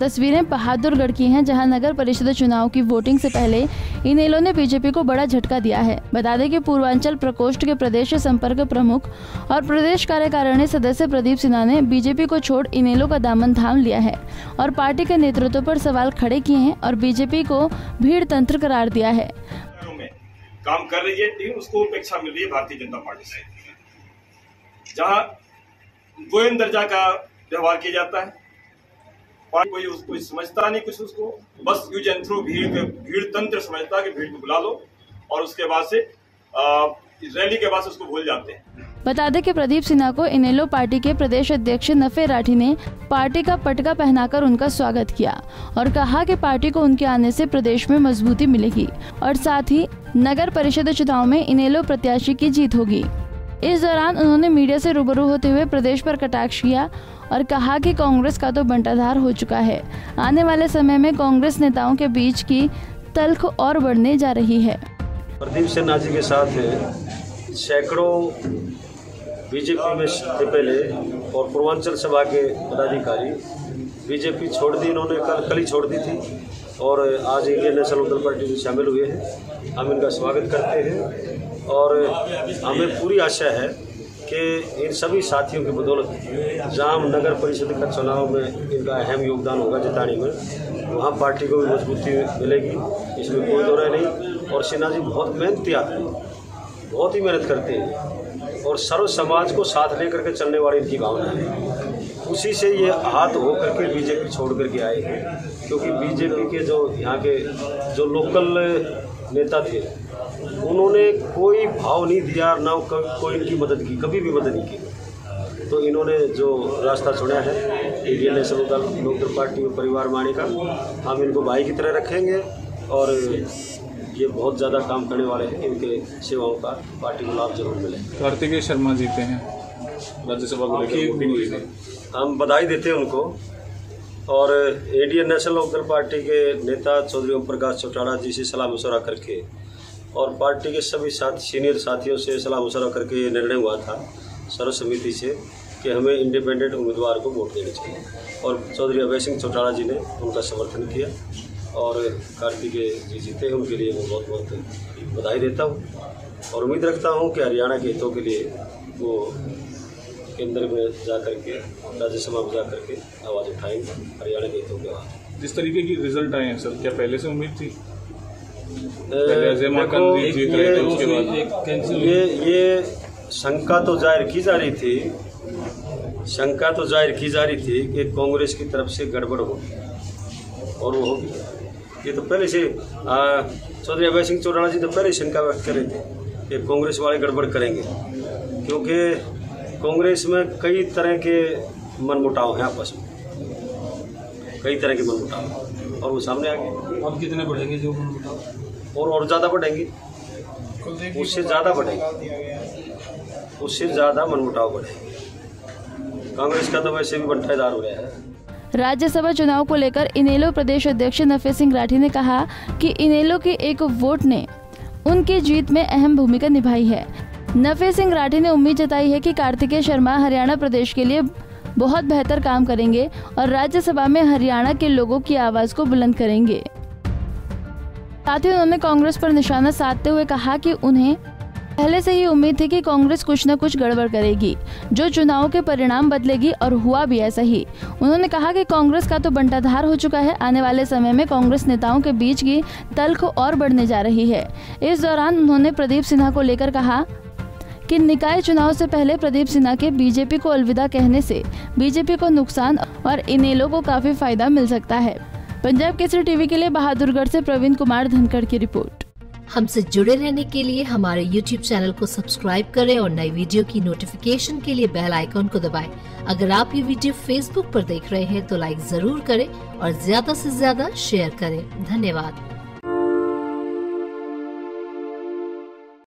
तस्वीरें बहादुरगढ़ की हैं, जहाँ नगर परिषद चुनाव की वोटिंग से पहले इनेलो ने बीजेपी को बड़ा झटका दिया है। बता दें कि पूर्वांचल प्रकोष्ठ के प्रदेश संपर्क प्रमुख और प्रदेश कार्यकारिणी सदस्य प्रदीप सिन्हा ने बीजेपी को छोड़ इनेलो का दामन थाम लिया है और पार्टी के नेतृत्व पर सवाल खड़े किए हैं और बीजेपी को भीड़ तंत्र करार दिया है। काम कर रही है टीम, उसको उपेक्षा मिल रही है भारतीय जनता पार्टी से, जहाँ गोयन दर्जा का व्यवहार किया जाता है। कोई उसको समझता नहीं कुछ उसको। बस यूज़ एंड थ्रू भीड़ के भीड़ तंत्र समझता कि भीड़ को बुला लो और उसके बाद से रैली के बाद उसको भूल जाते हैं। बता दें कि प्रदीप सिन्हा को इनेलो पार्टी के प्रदेश अध्यक्ष नफे राठी ने पार्टी का पटका पहनाकर उनका स्वागत किया और कहा कि पार्टी को उनके आने से प्रदेश में मजबूती मिलेगी और साथ ही नगर परिषद चुनाव में इनेलो प्रत्याशी की जीत होगी। इस दौरान उन्होंने मीडिया से रूबरू होते हुए प्रदेश पर कटाक्ष किया और कहा कि कांग्रेस का तो बंटाधार हो चुका है। आने वाले समय में कांग्रेस नेताओं के बीच की तल्ख और बढ़ने जा रही है। प्रदीप सिन्हा जी के साथ सैकड़ों बीजेपी में थे पहले और पूर्वांचल सभा के पदाधिकारी बीजेपी छोड़ दी, इन्होंने कल कल छोड़ दी थी और आज इंडियन नेशनल पार्टी में शामिल हुए हैं। हम इनका स्वागत करते हैं। और हमें पूरी आशा है कि इन सभी साथियों की बदौलत जाम नगर परिषद का चुनाव में इनका अहम योगदान होगा जिताने में। वहाँ पार्टी को भी मजबूती मिलेगी, इसमें कोई दो राय नहीं। और सिन्हा जी बहुत मेहनती आदमी बहुत ही मेहनत करते हैं। और सर्व समाज को साथ लेकर के चलने वाली इनकी भावना है। उसी से ये हाथ हो करके बीजेपी छोड़ करके आए हैं, क्योंकि बीजेपी के जो यहाँ के जो लोकल नेता थे उन्होंने कोई भाव नहीं दिया ना कोई इनकी मदद की कभी भी मदद नहीं की। तो इन्होंने जो रास्ता चुना है इंडियन नेशनल दल लोकदल पार्टी और परिवार माने का हम इनको भाई की तरह रखेंगे और ये बहुत ज़्यादा काम करने वाले हैं इनके सेवाओं का पार्टी को लाभ ज़रूर मिले। कार्तिकेय शर्मा जीते हैं। राज्यसभा को लेकर हम बधाई देते हैं उनको। और इंडियन नेशनल लोकदल पार्टी के नेता चौधरी ओम प्रकाश चौटाला जी से सलाह मशवरा करके और पार्टी के सभी साथ, सीनियर साथियों से सलाह मशवरा करके ये निर्णय हुआ था सर्व समिति से कि हमें इंडिपेंडेंट उम्मीदवार को वोट देना चाहिए। और चौधरी अभय सिंह चौटाला जी ने उनका समर्थन किया और कार्तिकेय जी जीते हैं, उनके लिए मैं बहुत बहुत बधाई देता हूँ। और उम्मीद रखता हूँ कि हरियाणा के हितों के लिए वो केंद्र में जा करके राज्यसभा में जा करके आवाज़ उठाएँगे, हरियाणा के हितों के आवाज़। जिस तरीके की रिज़ल्ट आए हैं सर, क्या पहले से उम्मीद थी? ये ये ये शंका तो ज़ाहिर की जा रही थी शंका तो ज़ाहिर की जा रही थी कि कांग्रेस की तरफ़ से गड़बड़ होगी और वो होगी ये तो पहले से चौधरी अभय सिंह चौटाला जी तो पहले शंका व्यक्त कर रहे थे कि कांग्रेस वाले गड़बड़ करेंगे क्योंकि कांग्रेस में कई तरह के मनमुटाव हैं आपस में। कई तरह के मनमुटाव। और वो सामने आ गए। अब कितने बढ़ेंगे जो और और ज़्यादा बढ़ेंगे। उससे ज़्यादा बढ़ेंगे। उससे ज़्यादा मनमुटाव बढ़ेंगे। कांग्रेस का तो वैसे भी बंटाईदार हो गया है। राज्यसभा चुनाव को लेकर इनेलो प्रदेश अध्यक्ष नफे सिंह राठी ने कहा कि इनेलो के एक वोट ने उनकी जीत में अहम भूमिका निभाई है। नफे सिंह राठी ने उम्मीद जताई है कि कार्तिकेय शर्मा हरियाणा प्रदेश के लिए बहुत बेहतर काम करेंगे और राज्यसभा में हरियाणा के लोगों की आवाज़ को बुलंद करेंगे। साथ ही उन्होंने कांग्रेस पर निशाना साधते हुए कहा कि उन्हें पहले से ही उम्मीद थी कि कांग्रेस कुछ न कुछ गड़बड़ करेगी, जो चुनाव के परिणाम बदलेगी और हुआ भी ऐसा ही। उन्होंने कहा कि कांग्रेस का तो बंटाधार हो चुका है, आने वाले समय में कांग्रेस नेताओं के बीच की तल्ख और बढ़ने जा रही है। इस दौरान उन्होंने प्रदीप सिन्हा को लेकर कहा कि निकाय चुनाव से पहले प्रदीप सिन्हा के बीजेपी को अलविदा कहने से बीजेपी को नुकसान और इनेलो को काफ़ी फ़ायदा मिल सकता है। पंजाब केसरी टीवी के लिए बहादुरगढ़ से प्रवीण कुमार धनखड़ की रिपोर्ट। हमसे जुड़े रहने के लिए हमारे YouTube चैनल को सब्सक्राइब करें और नई वीडियो की नोटिफिकेशन के लिए बेल आइकॉन को दबाएँ। अगर आप ये वीडियो Facebook पर देख रहे हैं तो लाइक ज़रूर करें और ज़्यादा से ज़्यादा शेयर करें। धन्यवाद।